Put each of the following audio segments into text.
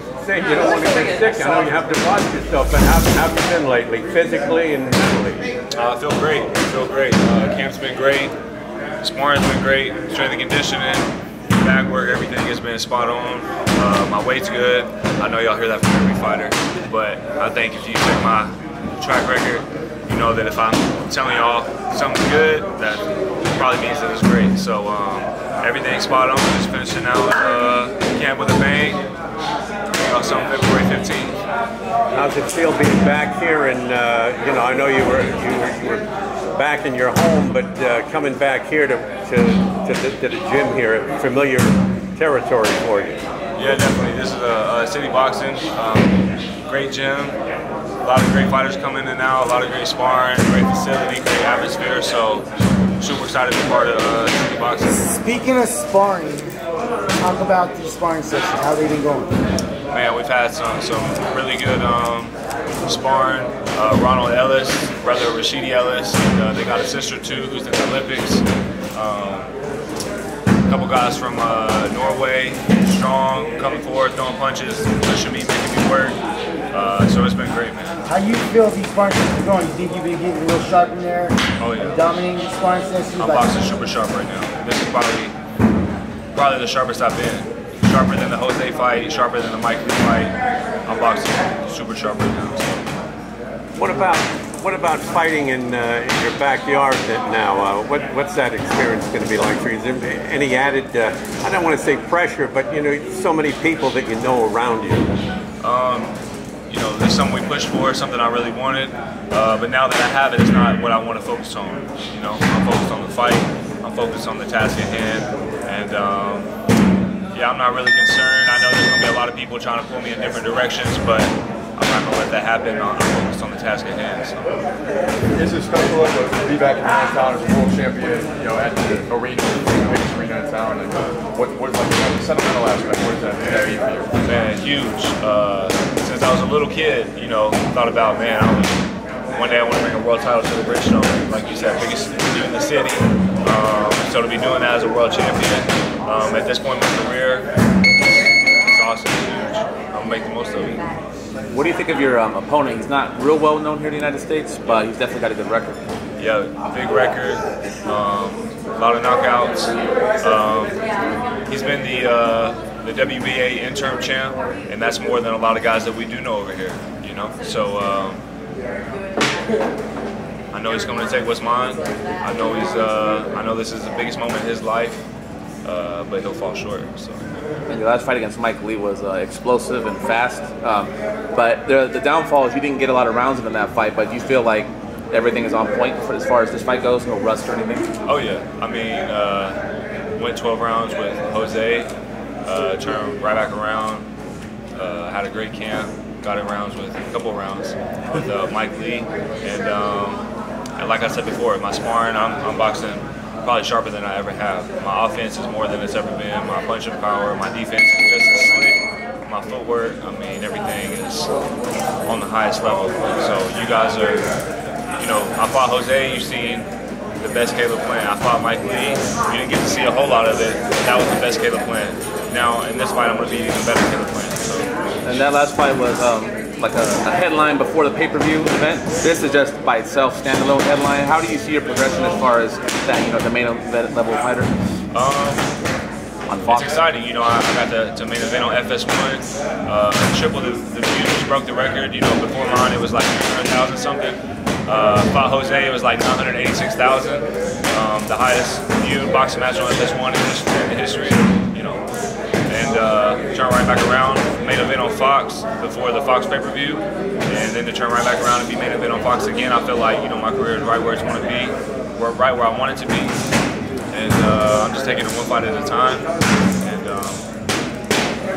How are you? Don't want to get sick. I know you have to watch yourself, but how, how have you been lately, physically and mentally? Uh, I feel great. I feel great. Uh, camp's been great. Sparring's been great. Strength and conditioning, back work, everything has been spot on. Uh, my weight's good. I know y'all hear that from every fighter, but I think if you check my track record, you know that if I'm telling y'all something's good, that probably means that it's great. So um, everything's spot on. Just finishing out uh, camp with a bang. Uh, some February 15th. How's it feel being back here? And uh, you know, I know you were you were, you were back in your home, but uh, coming back here to to, to, the, to the gym here, familiar territory for you. Yeah, definitely. This is a, a city boxing. Um, great gym. A lot of great fighters coming in and out. A lot of great sparring. Great facility. Great atmosphere. So super excited to be part of uh, city boxing. Speaking of sparring, talk about the sparring sessions. How they been going? Man, we've had some some really good um, sparring. Uh, Ronald Ellis, brother of Rashidi Ellis, and uh, they got a sister too who's in the Olympics. Um, a couple guys from uh, Norway, strong, coming forward, throwing punches, pushing me, making me work. Uh, so it's been great, man. How do you feel these sparring sessions going? You think you've been getting real sharp in there? Oh yeah. Dominating these sparring sessions? I'm like, boxing super sharp right now. This is probably probably the sharpest I've been. Sharper than the Jose fight, sharper than the Mike Lee fight. I'm boxing super sharp right now. So. What about what about fighting in, uh, in your backyard now? Uh, what, what's that experience going to be like for you? Is there any added, uh, I don't want to say pressure, but you know, so many people that you know around you. Um, you know, there's something we pushed for, something I really wanted. Uh, but now that I have it, it's not what I want to focus on. You know, I'm focused on the fight. I'm focused on the task at hand. And um, yeah, I'm not really concerned. I know there's going to be a lot of people trying to pull me in different directions, but I'm not going to let that happen. I'm focused on the task at hand. So. Is it special to be back in town as a world champion, you know, at the arena, the biggest arena in town? And what, what like, you know, the sentimental aspect, what does that, that mean for you? Man, huge. Uh, since I was a little kid, you know, thought about, man, I was, one day I want to bring a world title to the Bridgestone. Like you said, biggest city in the city. Um, so to be doing that as a world champion um, at this point in my career, it's awesome, huge. I'm gonna make the most of it. What do you think of your um, opponent? He's not real well known here in the United States, but he's definitely got a good record. Yeah, big record, um, a lot of knockouts. Um, he's been the uh, the WBA interim champ, and that's more than a lot of guys that we do know over here. You know, so um, I know he's going to take what's mine. I know he's. Uh, I know this is the biggest moment in his life, uh, but he'll fall short. So. And your last fight against Mike Lee was uh, explosive and fast, um, but the, the downfall is you didn't get a lot of rounds in that fight. But do you feel like everything is on point for, as far as this fight goes? No rust or anything? Oh yeah. I mean, uh, went 12 rounds with Jose. Uh, turned right back around. Uh, had a great camp. Got in rounds with a couple rounds with uh, Mike Lee, and, um, and like I said before, my sparring, I'm, I'm boxing probably sharper than I ever have. My offense is more than it's ever been. My punching power, my defense is just as slick. My footwork, I mean, everything is on the highest level. So you guys are, you know, I fought Jose. You've seen the best Caleb Plant. I fought Mike Lee. You didn't get to see a whole lot of it. That was the best Caleb Plant. Now in this fight, I'm going to be even better Caleb Plant. So. And that last fight was um, like a, a, headline before the pay-per-view event. This is just by itself, standalone headline. How do you see your progression as far as that, you know, the main event level fighter? Um? It's exciting. You know, I, I got to, to main event on FS1, uh, triple the, the views, broke the record. You know, before mine it was like 300,000 something. Uh, fought Jose, it was like 986,000. Um, the highest viewed boxing match on FS1 in, in history. You know, and uh, turn right back around. Main event on Fox before the Fox pay-per-view, and then to turn right back around and be main event on Fox again. I feel like you know my career is right where it's want to be, right where I want it to be, and uh, I'm just taking it one fight at a time, and um,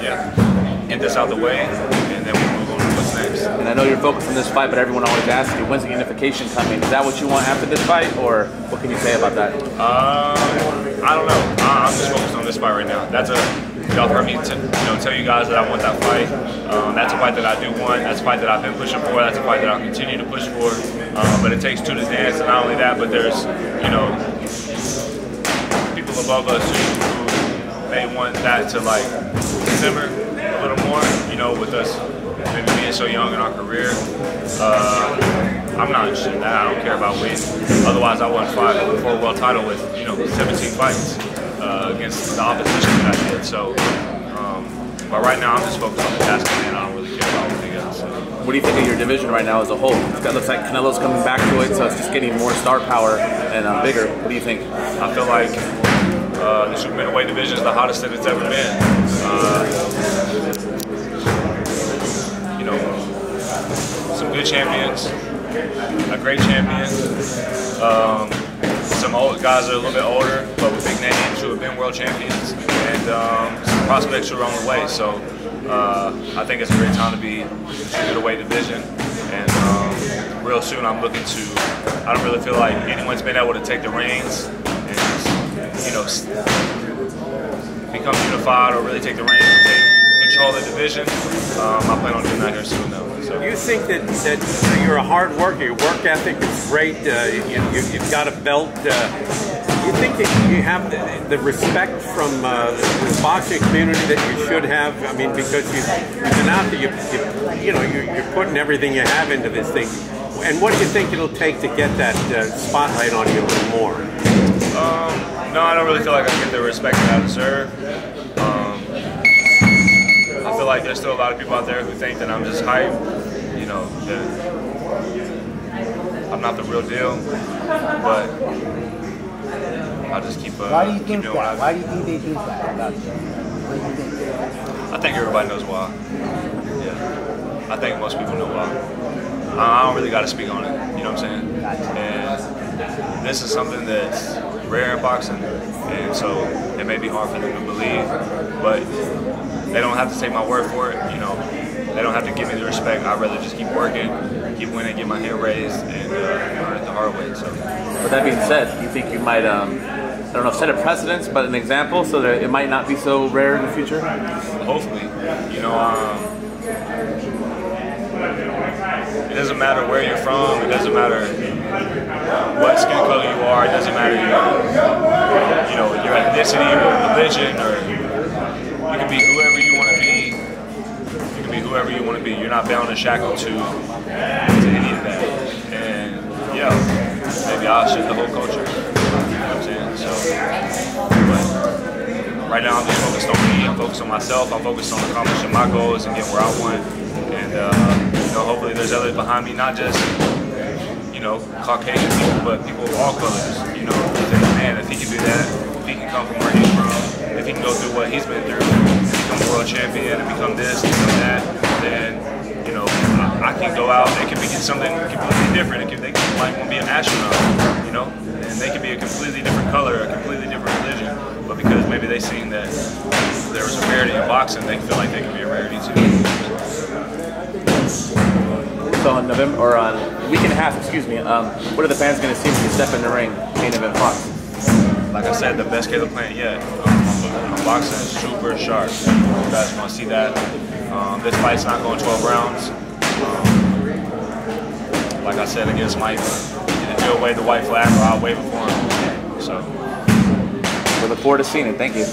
yeah, get this out the way, and then we move on to what's next. And I know you're focused on this fight, but everyone always asks you, when's the unification coming? Is that what you want after this fight, or what can you say about that? Um, I don't know. I'm just focused on this fight right now. That's a y'all heard me to, you know, tell you guys that I want that fight. Um, that's a fight that I do want. That's a fight that I've been pushing for. That's a fight that I'll continue to push for. Um, but it takes two to dance, and not only that, but there's, you know, people above us who, may want that to like simmer. a little more. You know, with us maybe being so young in our career. Uh, I'm not interested in that. I don't care about weight. Otherwise, I won five four world title with you know 17 fights uh, against the opposition that I did. So, um, but right now I'm just focused on the task at hand. I don't really care about anything else. What do you think of your division right now as a whole? It looks like Canelo's coming back to it, so it's just getting more star power and uh, bigger. What do you think? I feel like uh, the super middleweight division is the hottest that it's ever been. Uh, you know, some good champions, a great champion, um, some old guys are a little bit older, but with big names who have been world champions, and um, some prospects who are on the way. So uh, I think it's a great time to be in the weight division. And um, real soon, I'm looking to. I don't really feel like anyone's been able to take the reins and you know become unified or really take the reins control the division. Um, I plan on doing that here soon, though. So. You think that, that you're a hard worker, your work ethic is great, uh, you, have got a belt. Uh, you think that you have the, the respect from uh, the boxing community that you should have? I mean, because you've, you've been out there, you, you, you know, you're, you're, putting everything you have into this thing. And what do you think it'll take to get that uh, spotlight on you a little more? Um, no, I don't really feel like I get the respect that I deserve. I feel like there's still a lot of people out there who think that I'm just hype. You know, that I'm not the real deal. But I'll just keep. Uh, why do you think that? I, why do you think they think that about you? What do you think? I think everybody knows why. Yeah. I think most people know why. I don't really got to speak on it. You know what I'm saying? And this is something that's rare in boxing, and so it may be hard for them to believe, but they don't have to take my word for it. You know, they don't have to give me the respect. I'd rather just keep working, keep winning, get my head raised, and uh, learn it the hard way. So. With that being said, do you think you might, um, I don't know, set a precedence, but an example, so that it might not be so rare in the future? Hopefully, you know. Um, it doesn't matter where you're from. It doesn't matter what skin color you are. It doesn't matter your, you know, your ethnicity or religion, or you be whoever you want to be. You can be whoever you want to be. You're not bound and shackled to to any of that. And yeah, maybe I'll shift the whole culture. You know what I'm saying? So, but right now I'm just focused on me. I'm focused on myself. I'm focused on accomplishing my goals and getting where I want. And uh, you know, hopefully there's others behind me, not just you know, Caucasian people, but people of all colors. You know, man, if he can do that, if he can come from where he's from, if he can go through what he's been through, world champion and become this, become that, then you know, I, I can go out. They can be something completely different. It can, they can, might want to be an astronaut, you know, and they can be a completely different color, a completely different religion. But because maybe they seen that there was a rarity in boxing, they feel like they can be a rarity too. So on November or on week and a half, excuse me, um, what are the fans going to see when you step in the ring, main event Fox? Like I said, the best Caleb Plant yet. Um, boxing is super sharp. You guys want to see that. Um, this fight's not going 12 rounds. Um, like I said against Mike, either Joe wave the white flag or I'll wave it for him. So. We look forward to seeing it. Thank you.